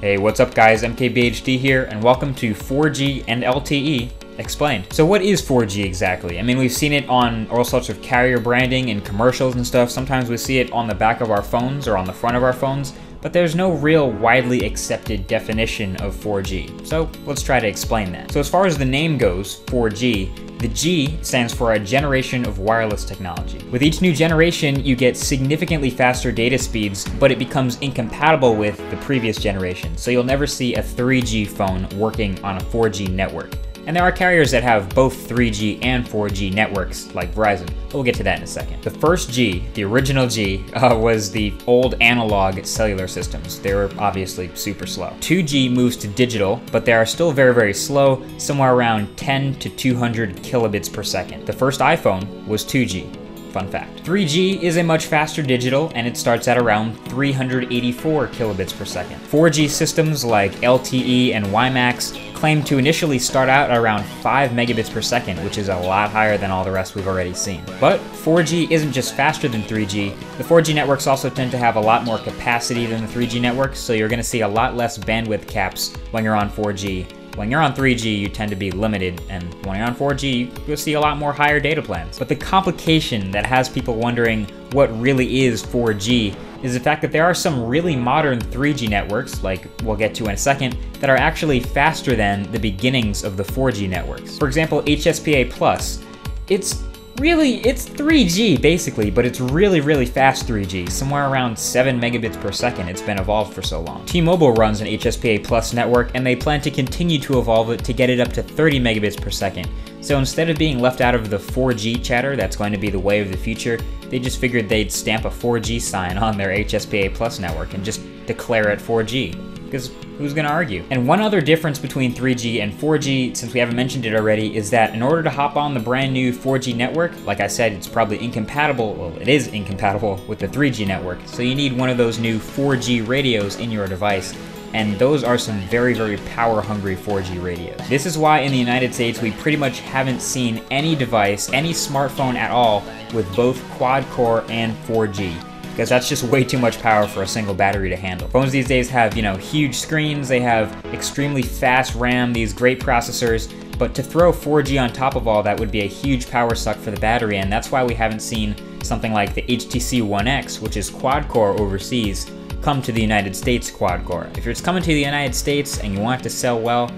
Hey, what's up guys? MKBHD here, and welcome to 4G and LTE Explained. So what is 4G exactly? I mean, we've seen it on all sorts of carrier branding and commercials and stuff. Sometimes we see it on the back of our phones or on the front of our phones, but there's no real widely accepted definition of 4G. So let's try to explain that. So as far as the name goes, 4G, the G stands for a generation of wireless technology. With each new generation, you get significantly faster data speeds, but it becomes incompatible with the previous generation. So you'll never see a 3G phone working on a 4G network. And there are carriers that have both 3G and 4G networks, like Verizon. We'll get to that in a second. The first G, the original G, uh, was the old analog cellular systems. They were obviously super slow. 2G moves to digital, but they are still very, very slow, somewhere around 10 to 200 kilobits per second. The first iPhone was 2G. Fun fact. 3G is a much faster digital and it starts at around 384 kilobits per second. 4G systems like LTE and WiMAX claim to initially start out at around 5 megabits per second, which is a lot higher than all the rest we've already seen. But 4G isn't just faster than 3G, the 4G networks also tend to have a lot more capacity than the 3G networks, so you're going to see a lot less bandwidth caps when you're on 4G when you're on 3G, you tend to be limited, and when you're on 4G, you'll see a lot more higher data plans. But the complication that has people wondering what really is 4G is the fact that there are some really modern 3G networks, like we'll get to in a second, that are actually faster than the beginnings of the 4G networks. For example, HSPA Plus. It's really, it's 3G basically, but it's really, really fast 3G, somewhere around 7 megabits per second. It's been evolved for so long. T-Mobile runs an HSPA Plus network, and they plan to continue to evolve it to get it up to 30 megabits per second. So instead of being left out of the 4G chatter, that's going to be the way of the future, they just figured they'd stamp a 4G sign on their HSPA Plus network and just declare it 4G because who's to argue? And one other difference between 3G and 4G, since we haven't mentioned it already, is that in order to hop on the brand new 4G network, like I said, it's probably incompatible, well, it is incompatible with the 3G network, so you need one of those new 4G radios in your device and those are some very, very power hungry 4G radios. This is why in the United States we pretty much haven't seen any device, any smartphone at all, with both quad core and 4G because that's just way too much power for a single battery to handle. Phones these days have, you know, huge screens, they have extremely fast RAM, these great processors, but to throw 4G on top of all that would be a huge power suck for the battery, and that's why we haven't seen something like the HTC One X, which is quad-core overseas, come to the United States quad-core. If it's coming to the United States and you want it to sell well,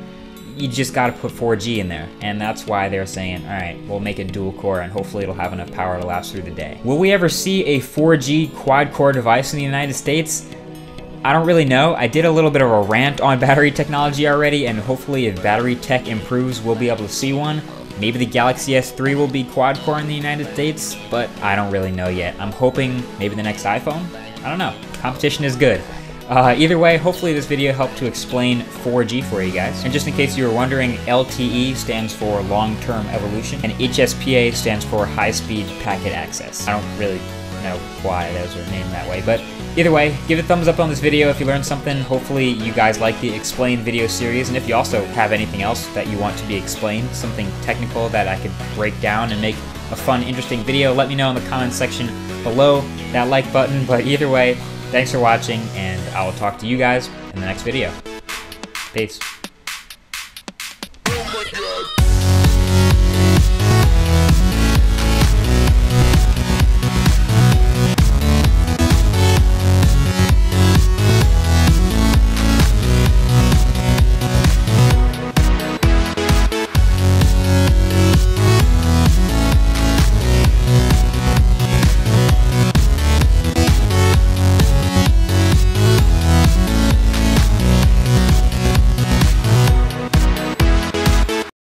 you just got to put 4G in there. And that's why they're saying, all right, we'll make it dual core and hopefully it'll have enough power to last through the day. Will we ever see a 4G quad core device in the United States? I don't really know. I did a little bit of a rant on battery technology already, and hopefully if battery tech improves, we'll be able to see one. Maybe the Galaxy S3 will be quad core in the United States, but I don't really know yet. I'm hoping maybe the next iPhone? I don't know. Competition is good. Uh, either way, hopefully this video helped to explain 4G for you guys. And just in case you were wondering, LTE stands for long-term evolution, and HSPA stands for high-speed packet access. I don't really know why those are named that way, but either way, give it a thumbs up on this video if you learned something. Hopefully you guys like the explain video series, and if you also have anything else that you want to be explained, something technical that I could break down and make a fun, interesting video, let me know in the comments section below that like button, but either way, Thanks for watching, and I will talk to you guys in the next video. Peace.